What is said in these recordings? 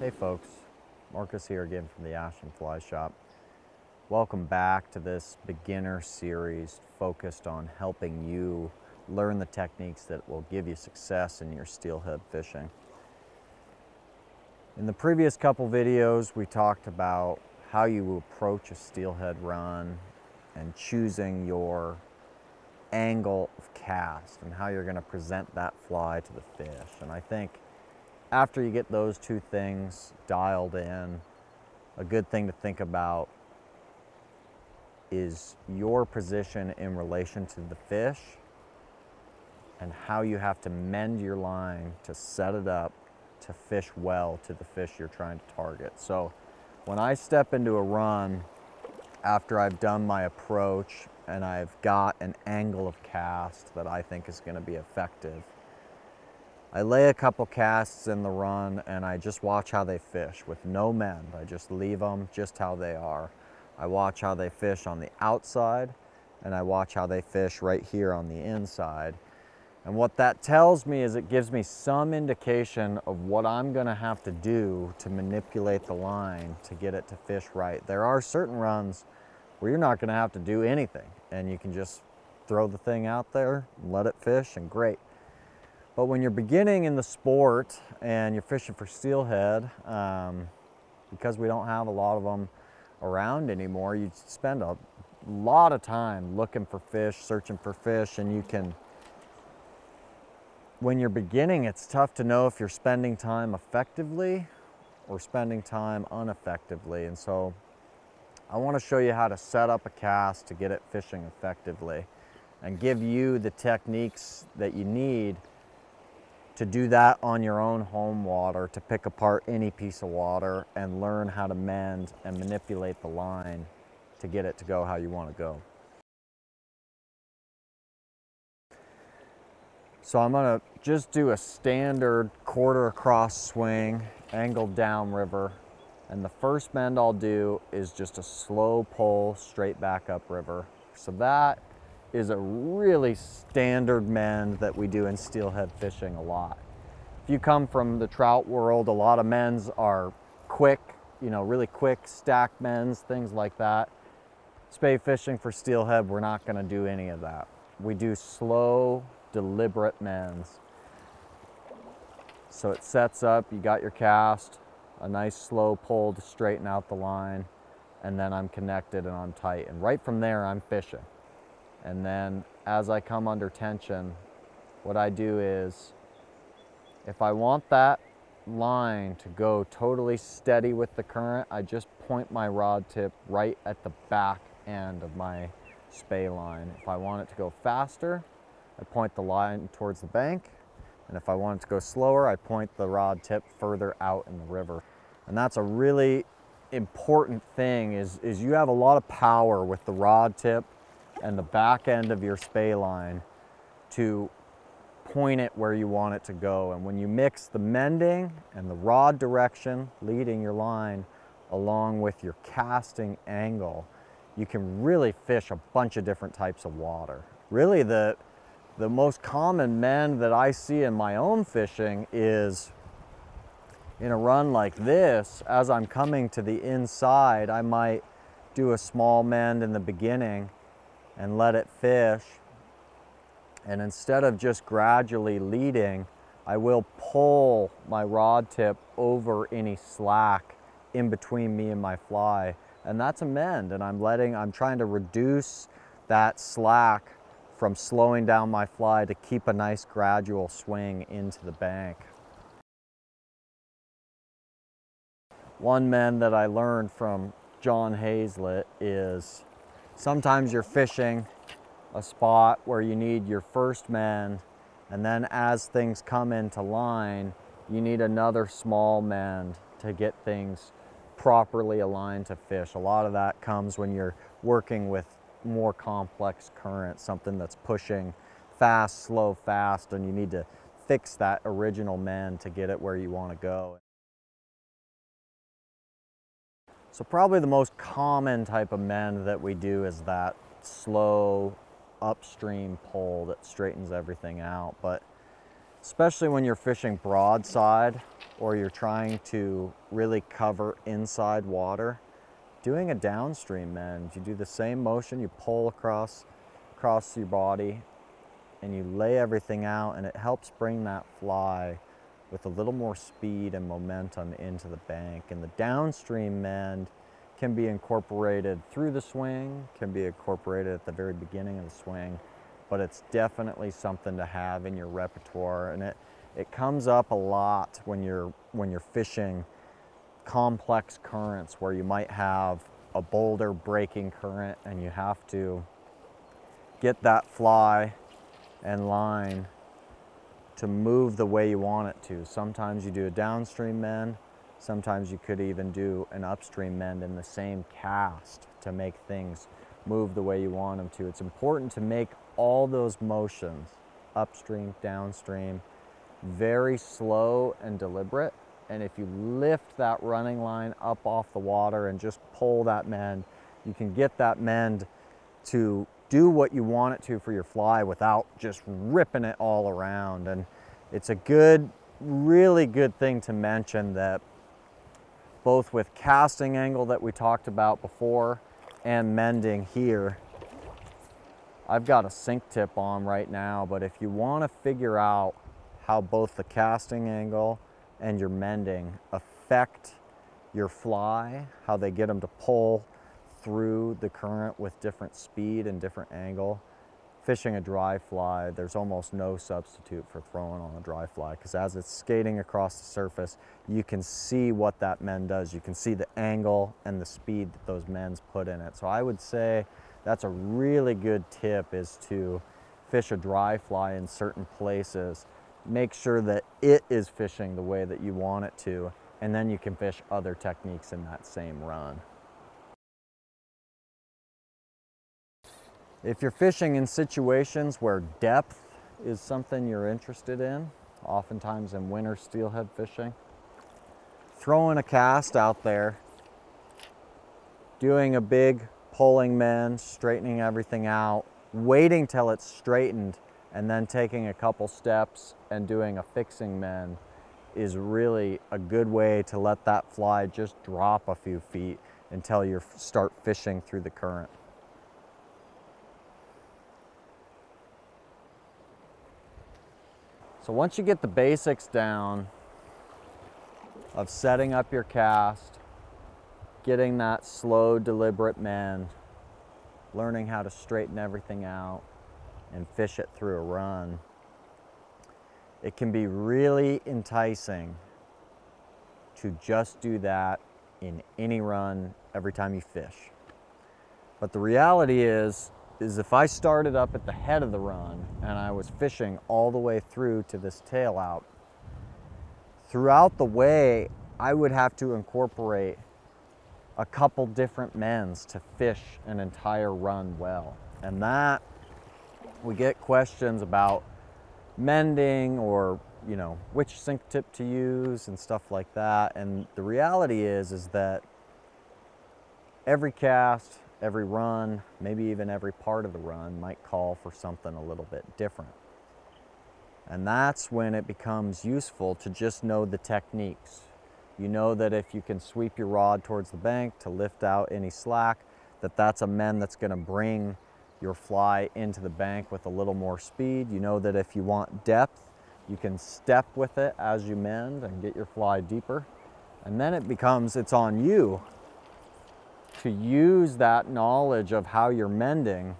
Hey folks, Marcus here again from the Ashland Fly Shop. Welcome back to this beginner series focused on helping you learn the techniques that will give you success in your steelhead fishing. In the previous couple videos, we talked about how you approach a steelhead run and choosing your angle of cast and how you're going to present that fly to the fish. And I think after you get those two things dialed in, a good thing to think about is your position in relation to the fish and how you have to mend your line to set it up to fish well to the fish you're trying to target. So when I step into a run after I've done my approach and I've got an angle of cast that I think is going to be effective, I lay a couple casts in the run and I just watch how they fish with no mend. I just leave them just how they are. I watch how they fish on the outside and I watch how they fish right here on the inside. And what that tells me is it gives me some indication of what I'm gonna have to do to manipulate the line to get it to fish right. There are certain runs where you're not gonna have to do anything and you can just throw the thing out there let it fish and great. But when you're beginning in the sport and you're fishing for steelhead, um, because we don't have a lot of them around anymore, you spend a lot of time looking for fish, searching for fish, and you can when you're beginning, it's tough to know if you're spending time effectively or spending time ineffectively. And so I want to show you how to set up a cast to get it fishing effectively and give you the techniques that you need to do that on your own home water, to pick apart any piece of water and learn how to mend and manipulate the line to get it to go how you want to go. So I'm gonna just do a standard quarter across swing, angled downriver. And the first bend I'll do is just a slow pull straight back upriver. So that is a really standard mend that we do in steelhead fishing a lot. If you come from the trout world, a lot of mends are quick, you know, really quick stack mends, things like that. Spey fishing for steelhead, we're not gonna do any of that. We do slow, deliberate mends. So it sets up, you got your cast, a nice slow pull to straighten out the line, and then I'm connected and I'm tight. And right from there, I'm fishing. And then as I come under tension, what I do is, if I want that line to go totally steady with the current, I just point my rod tip right at the back end of my spey line. If I want it to go faster, I point the line towards the bank. And if I want it to go slower, I point the rod tip further out in the river. And that's a really important thing is, is you have a lot of power with the rod tip and the back end of your spey line to point it where you want it to go. And when you mix the mending and the rod direction leading your line along with your casting angle, you can really fish a bunch of different types of water. Really the, the most common mend that I see in my own fishing is in a run like this, as I'm coming to the inside, I might do a small mend in the beginning and let it fish. And instead of just gradually leading, I will pull my rod tip over any slack in between me and my fly. And that's a mend, and I'm letting, I'm trying to reduce that slack from slowing down my fly to keep a nice gradual swing into the bank. One mend that I learned from John Hazlett is sometimes you're fishing a spot where you need your first mend and then as things come into line, you need another small mend to get things properly aligned to fish. A lot of that comes when you're working with more complex current, something that's pushing fast, slow, fast, and you need to fix that original mend to get it where you want to go. So probably the most common type of mend that we do is that slow upstream pull that straightens everything out. But especially when you're fishing broadside, or you're trying to really cover inside water, doing a downstream mend, you do the same motion, you pull across, across your body and you lay everything out and it helps bring that fly with a little more speed and momentum into the bank. And the downstream mend can be incorporated through the swing, can be incorporated at the very beginning of the swing, but it's definitely something to have in your repertoire. And it, it comes up a lot when you're, when you're fishing complex currents where you might have a boulder breaking current and you have to get that fly and line to move the way you want it to. Sometimes you do a downstream mend, sometimes you could even do an upstream mend in the same cast to make things move the way you want them to. It's important to make all those motions, upstream, downstream, very slow and deliberate. And if you lift that running line up off the water and just pull that mend, you can get that mend to do what you want it to for your fly without just ripping it all around. And it's a good, really good thing to mention that both with casting angle that we talked about before and mending here, I've got a sink tip on right now, but if you want to figure out how both the casting angle and your mending affect your fly, how they get them to pull, through the current with different speed and different angle. Fishing a dry fly, there's almost no substitute for throwing on a dry fly because as it's skating across the surface, you can see what that mend does. You can see the angle and the speed that those mends put in it. So I would say that's a really good tip is to fish a dry fly in certain places. Make sure that it is fishing the way that you want it to, and then you can fish other techniques in that same run. If you're fishing in situations where depth is something you're interested in, oftentimes in winter steelhead fishing, throwing a cast out there, doing a big pulling mend, straightening everything out, waiting till it's straightened, and then taking a couple steps and doing a fixing mend is really a good way to let that fly just drop a few feet until you start fishing through the current. So once you get the basics down of setting up your cast, getting that slow, deliberate mend, learning how to straighten everything out and fish it through a run, it can be really enticing to just do that in any run every time you fish. But the reality is, is if I started up at the head of the run and I was fishing all the way through to this tail out, throughout the way, I would have to incorporate a couple different mends to fish an entire run well. And that, we get questions about mending or, you know, which sink tip to use and stuff like that. And the reality is, is that every cast, every run, maybe even every part of the run might call for something a little bit different. And that's when it becomes useful to just know the techniques. You know that if you can sweep your rod towards the bank to lift out any slack, that that's a mend that's gonna bring your fly into the bank with a little more speed. You know that if you want depth, you can step with it as you mend and get your fly deeper. And then it becomes, it's on you to use that knowledge of how you're mending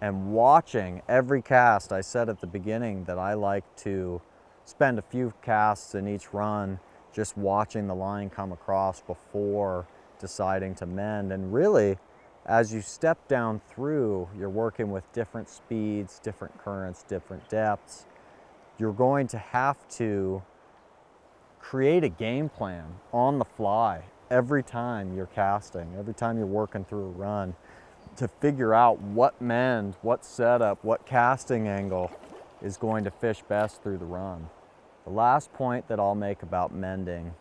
and watching every cast. I said at the beginning that I like to spend a few casts in each run just watching the line come across before deciding to mend. And really, as you step down through, you're working with different speeds, different currents, different depths. You're going to have to create a game plan on the fly every time you're casting, every time you're working through a run to figure out what mend, what setup, what casting angle is going to fish best through the run. The last point that I'll make about mending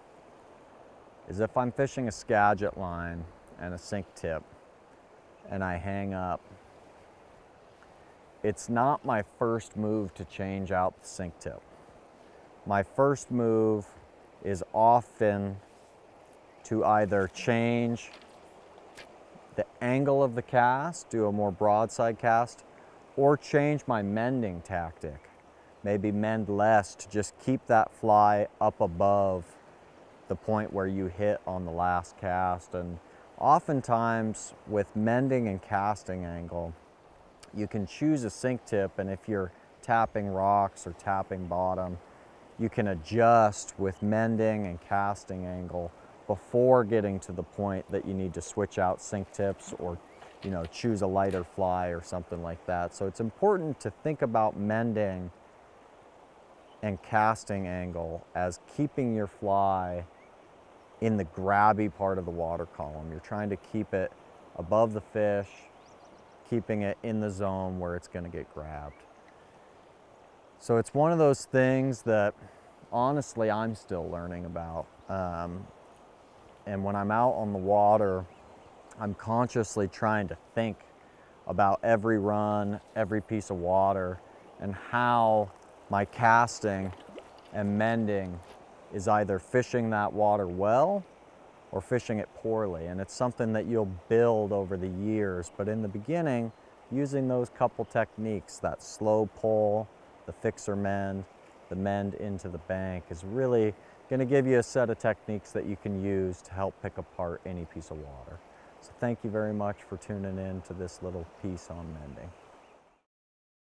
is if I'm fishing a Skagit line and a sink tip and I hang up, it's not my first move to change out the sink tip. my first move is often to either change the angle of the cast, do a more broadside cast, or change my mending tactic. Maybe mend less to just keep that fly up above the point where you hit on the last cast. And oftentimes with mending and casting angle, you can choose a sink tip and if you're tapping rocks or tapping bottom, you can adjust with mending and casting angle before getting to the point that you need to switch out sink tips or you know, choose a lighter fly or something like that. So it's important to think about mending and casting angle as keeping your fly in the grabby part of the water column. You're trying to keep it above the fish, keeping it in the zone where it's gonna get grabbed. So it's one of those things that honestly I'm still learning about. Um, and when I'm out on the water, I'm consciously trying to think about every run, every piece of water, and how my casting and mending is either fishing that water well or fishing it poorly. And it's something that you'll build over the years. But in the beginning, using those couple techniques, that slow pull, the fixer mend, the mend into the bank is really going to give you a set of techniques that you can use to help pick apart any piece of water. So thank you very much for tuning in to this little piece on mending.